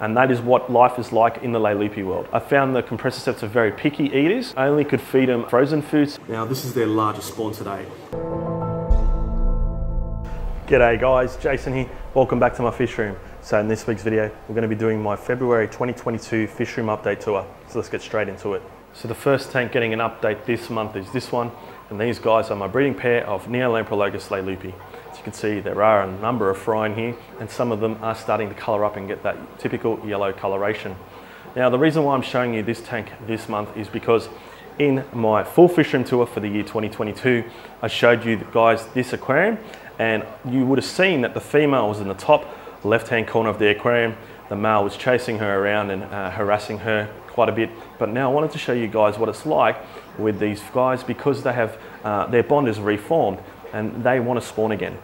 And that is what life is like in the Leleupi world. I found the compressiceps are very picky eaters. I only could feed them frozen foods. Now this is their largest spawn today. G'day guys, Jason here. Welcome back to my fish room. So in this week's video, we're gonna be doing my February 2022 fish room update tour. So let's get straight into it. So the first tank getting an update this month is this one. And these guys are my breeding pair of Neolamprologus leleupi. You can see, there are a number of fry in here, and some of them are starting to colour up and get that typical yellow coloration. Now, the reason why I'm showing you this tank this month is because in my full fish room tour for the year 2022, I showed you guys this aquarium, and you would have seen that the female was in the top left-hand corner of the aquarium. The male was chasing her around and uh, harassing her quite a bit. But now I wanted to show you guys what it's like with these guys because they have, uh, their bond is reformed and they want to spawn again.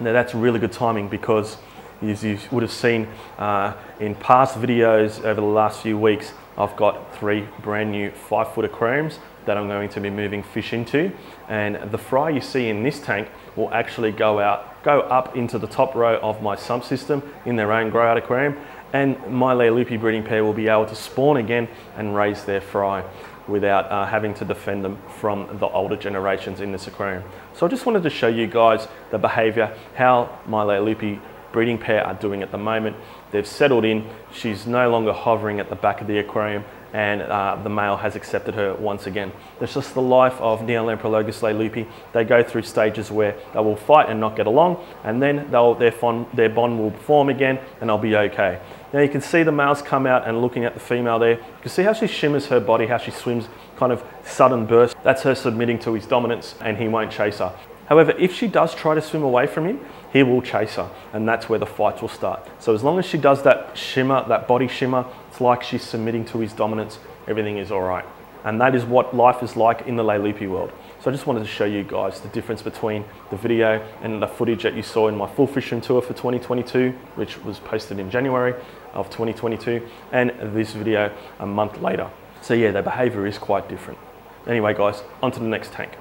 Now that's really good timing because as you would have seen uh, in past videos over the last few weeks, I've got three brand new five foot aquariums that I'm going to be moving fish into. And the fry you see in this tank will actually go out, go up into the top row of my sump system in their own grow out aquarium and my Leleupi breeding pair will be able to spawn again and raise their fry without uh, having to defend them from the older generations in this aquarium. So I just wanted to show you guys the behavior, how my Leleupi breeding pair are doing at the moment. They've settled in, she's no longer hovering at the back of the aquarium and uh, the male has accepted her once again. That's just the life of Neolamprologus leleupi. They go through stages where they will fight and not get along, and then their, fond, their bond will form again, and they'll be okay. Now you can see the males come out and looking at the female there. You can see how she shimmers her body, how she swims, kind of sudden burst. That's her submitting to his dominance, and he won't chase her. However, if she does try to swim away from him, he will chase her, and that's where the fights will start. So as long as she does that shimmer, that body shimmer, it's like she's submitting to his dominance, everything is all right. And that is what life is like in the Leleupi world. So I just wanted to show you guys the difference between the video and the footage that you saw in my full fishing tour for 2022, which was posted in January of 2022, and this video a month later. So yeah, their behavior is quite different. Anyway guys, on to the next tank.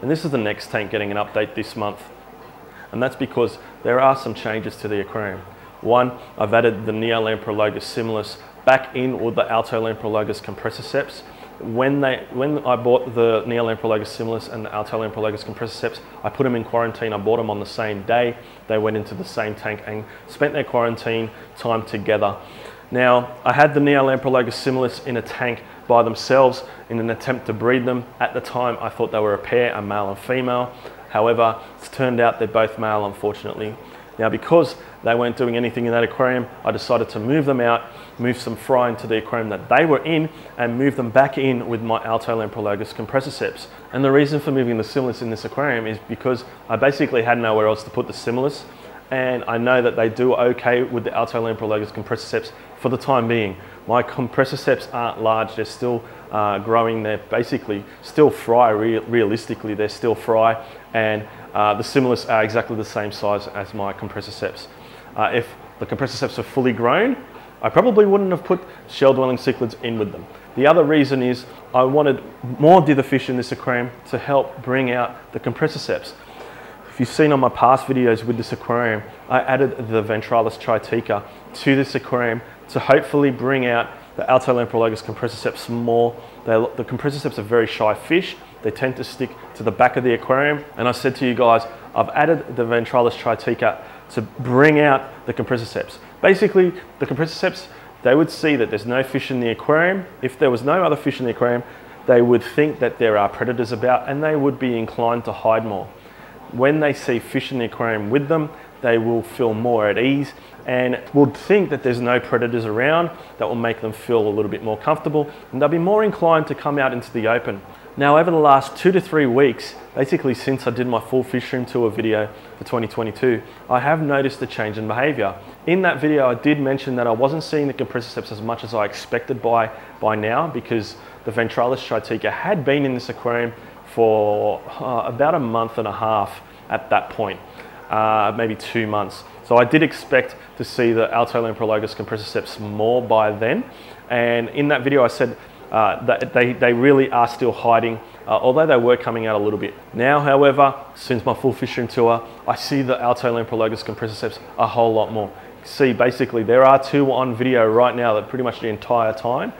And this is the next tank getting an update this month. And that's because there are some changes to the aquarium. One, I've added the Neolamprologus similis back in with the Altolamprologus compressiceps. When, they, when I bought the Neolamprologus similis and the Altolamprologus compressiceps, I put them in quarantine. I bought them on the same day. They went into the same tank and spent their quarantine time together. Now, I had the Neolamprologus similis in a tank by themselves in an attempt to breed them. At the time, I thought they were a pair, a male and female. However, it's turned out they're both male, unfortunately. Now, because they weren't doing anything in that aquarium, I decided to move them out, move some fry into the aquarium that they were in, and move them back in with my Altolamprologus compressiceps. And the reason for moving the similis in this aquarium is because I basically had nowhere else to put the similis, and I know that they do okay with the Altolamprologus compressiceps for the time being. My compressiceps aren't large, they're still uh, growing, they're basically still fry, re realistically they're still fry, and uh, the similis are exactly the same size as my compressiceps. Uh, if the compressiceps are fully grown, I probably wouldn't have put shell-dwelling cichlids in with them. The other reason is I wanted more dither fish in this aquarium to help bring out the compressiceps. If you've seen on my past videos with this aquarium, I added the Ventralis tritica to this aquarium to hopefully bring out the Altolamprologus compressiceps more. They, the compressiceps are very shy fish. They tend to stick to the back of the aquarium. And I said to you guys, I've added the Ventralis tritica to bring out the compressiceps. Basically, the compressiceps, they would see that there's no fish in the aquarium. If there was no other fish in the aquarium, they would think that there are predators about and they would be inclined to hide more. When they see fish in the aquarium with them, they will feel more at ease and would think that there's no predators around that will make them feel a little bit more comfortable and they'll be more inclined to come out into the open. Now over the last two to three weeks, basically since I did my full fish room tour video for 2022, I have noticed a change in behavior. In that video, I did mention that I wasn't seeing the compressor compressiceps as much as I expected by, by now because the Ventralis tritica had been in this aquarium for uh, about a month and a half at that point uh, maybe two months. So I did expect to see the Altolamprologus compressiceps more by then. And in that video I said uh, that they, they really are still hiding, uh, although they were coming out a little bit. Now, however, since my full fishing tour, I see the Altolamprologus compressiceps a whole lot more. see basically there are two on video right now that pretty much the entire time.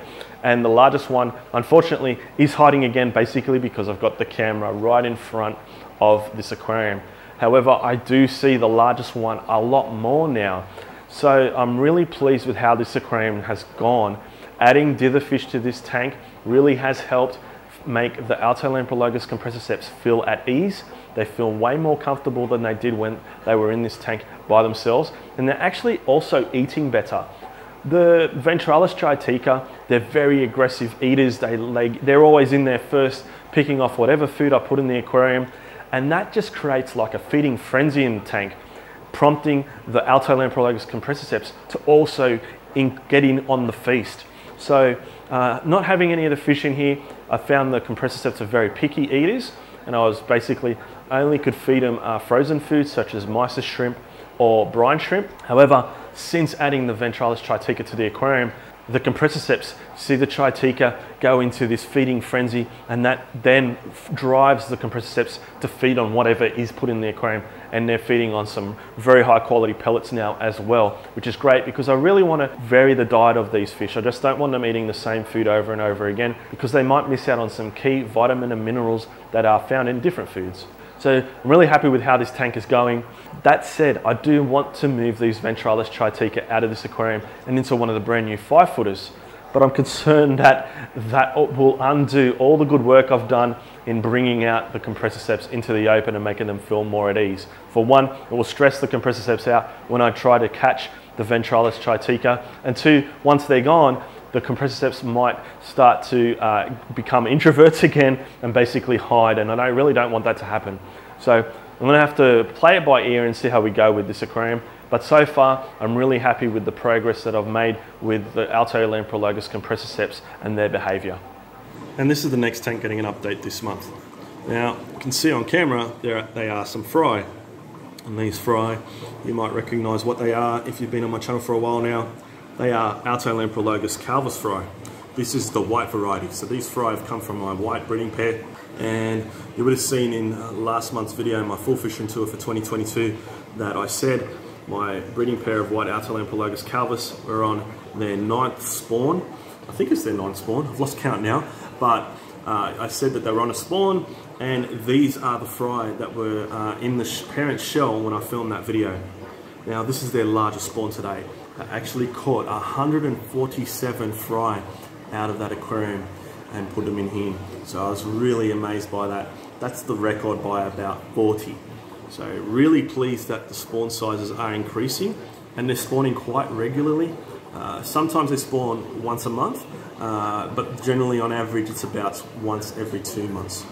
And the largest one, unfortunately, is hiding again basically because I've got the camera right in front of this aquarium. However, I do see the largest one a lot more now. So I'm really pleased with how this aquarium has gone. Adding dither fish to this tank really has helped make the Altolamprologus compressiceps feel at ease. They feel way more comfortable than they did when they were in this tank by themselves. And they're actually also eating better. The Ventralis Chioteca, they're very aggressive eaters. They, they, they're always in there first, picking off whatever food I put in the aquarium. And that just creates like a feeding frenzy in the tank, prompting the Altolamprologus compressiceps to also in, get in on the feast. So uh, not having any of the fish in here, I found the compressiceps are very picky eaters and I was basically only could feed them uh, frozen foods such as mysis shrimp or brine shrimp. However, since adding the Ventralis chioteca to the aquarium, the compressiceps see the chioteca go into this feeding frenzy and that then drives the compressiceps to feed on whatever is put in the aquarium and they're feeding on some very high quality pellets now as well which is great because I really want to vary the diet of these fish. I just don't want them eating the same food over and over again because they might miss out on some key vitamin and minerals that are found in different foods so I'm really happy with how this tank is going. That said, I do want to move these Ventralis Chioteca out of this aquarium and into one of the brand new five footers. But I'm concerned that that will undo all the good work I've done in bringing out the compressiceps into the open and making them feel more at ease. For one, it will stress the compressiceps out when I try to catch the Ventralis Chioteca. And two, once they're gone, the compressiceps might start to uh, become introverts again and basically hide. And I really don't want that to happen. So I'm gonna have to play it by ear and see how we go with this aquarium. But so far, I'm really happy with the progress that I've made with the Altolamprologus compressiceps and their behavior. And this is the next tank getting an update this month. Now, you can see on camera, there they are some fry. And these fry, you might recognize what they are if you've been on my channel for a while now. They are Altolamprologus calvus fry. This is the white variety. So these fry have come from my white breeding pair. And you would have seen in uh, last month's video, my full fishing tour for 2022, that I said my breeding pair of white Altolamprologus calvus were on their ninth spawn. I think it's their ninth spawn. I've lost count now. But uh, I said that they were on a spawn and these are the fry that were uh, in the parent shell when I filmed that video. Now this is their largest spawn today. Actually caught 147 fry out of that aquarium and put them in here. So I was really amazed by that. That's the record by about 40. So really pleased that the spawn sizes are increasing and they're spawning quite regularly. Uh, sometimes they spawn once a month, uh, but generally on average it's about once every two months.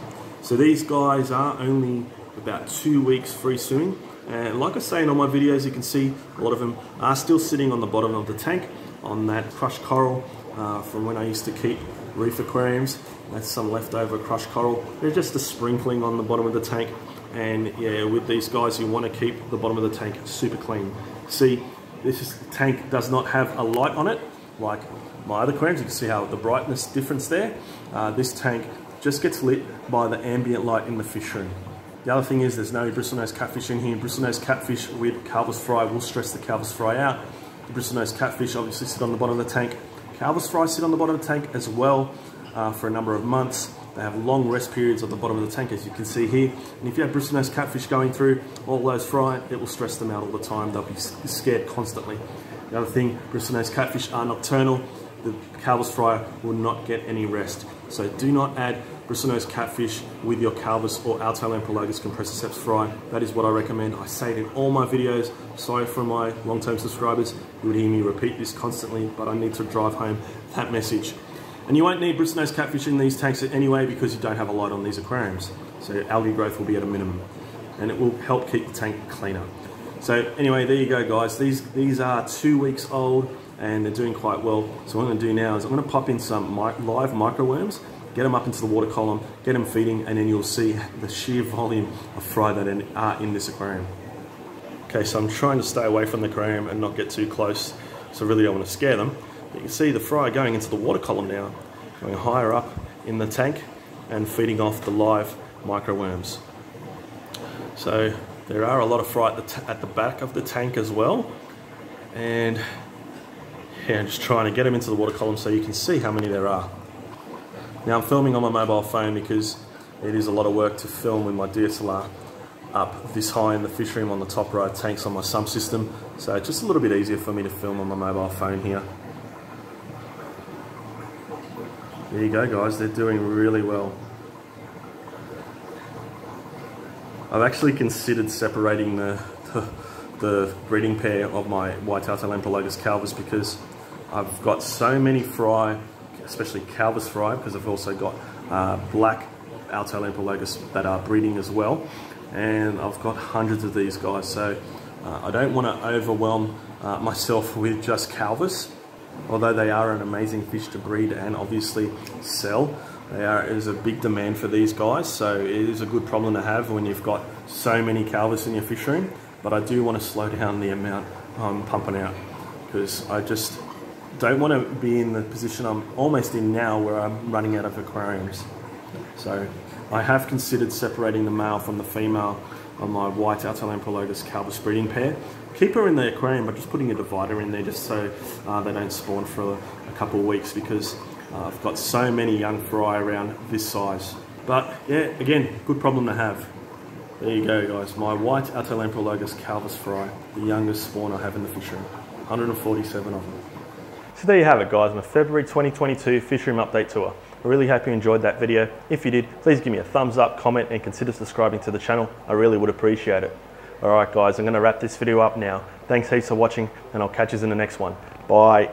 So these guys are only about two weeks free swimming and like I say in all my videos, you can see a lot of them are still sitting on the bottom of the tank on that crushed coral uh, from when I used to keep reef aquariums. That's some leftover crushed coral. They're just a sprinkling on the bottom of the tank. And yeah, with these guys, you want to keep the bottom of the tank super clean. See, this is, tank does not have a light on it, like my other aquariums. You can see how the brightness difference there. Uh, this tank just gets lit by the ambient light in the fish room. The other thing is there's no bristlenose catfish in here. Bristlenose catfish with calvus fry will stress the calvus fry out. The bristlenose catfish obviously sit on the bottom of the tank. Calvus fry sit on the bottom of the tank as well uh, for a number of months. They have long rest periods on the bottom of the tank as you can see here. And if you have bristlenose catfish going through all those fry, it will stress them out all the time. They'll be scared constantly. The other thing, bristlenose catfish are nocturnal. The calvus fry will not get any rest. So do not add bristlenose catfish with your Calvus or Altolamprologus compressiceps fry. That is what I recommend. I say it in all my videos. Sorry for my long-term subscribers. You would hear me repeat this constantly, but I need to drive home that message. And you won't need bristlenose catfish in these tanks anyway because you don't have a light on these aquariums. So algae growth will be at a minimum and it will help keep the tank cleaner. So anyway, there you go guys. These, these are two weeks old and they're doing quite well. So what I'm gonna do now is I'm gonna pop in some live microworms get them up into the water column, get them feeding, and then you'll see the sheer volume of fry that are uh, in this aquarium. Okay, so I'm trying to stay away from the aquarium and not get too close, so really I want to scare them. You can see the fry going into the water column now, going higher up in the tank and feeding off the live microworms. So there are a lot of fry at the, at the back of the tank as well, And yeah, I'm just trying to get them into the water column so you can see how many there are. Now I'm filming on my mobile phone because it is a lot of work to film with my DSLR up this high in the fish room on the top row tanks on my sump system. So it's just a little bit easier for me to film on my mobile phone here. There you go guys, they're doing really well. I've actually considered separating the, the, the breeding pair of my white Altolamprologus calvus because I've got so many fry, especially calvus fry, because I've also got uh, black Alto Lamprologus that are breeding as well. And I've got hundreds of these guys, so uh, I don't want to overwhelm uh, myself with just calvus although they are an amazing fish to breed and obviously sell, there is a big demand for these guys, so it is a good problem to have when you've got so many calvus in your fish room. But I do want to slow down the amount I'm pumping out because I just don't want to be in the position I'm almost in now where I'm running out of aquariums. So I have considered separating the male from the female on my white Altolamprologus calvus breeding pair keep her in the aquarium by just putting a divider in there just so uh, they don't spawn for a, a couple of weeks because uh, I've got so many young fry around this size. But yeah, again, good problem to have. There you go guys, my white Altolamprologus calvus fry, the youngest spawn I have in the fish room. 147 of them. So there you have it guys, my February 2022 fish room update tour. I really hope you enjoyed that video. If you did, please give me a thumbs up, comment and consider subscribing to the channel. I really would appreciate it. All right, guys, I'm going to wrap this video up now. Thanks heaps for watching, and I'll catch you in the next one. Bye.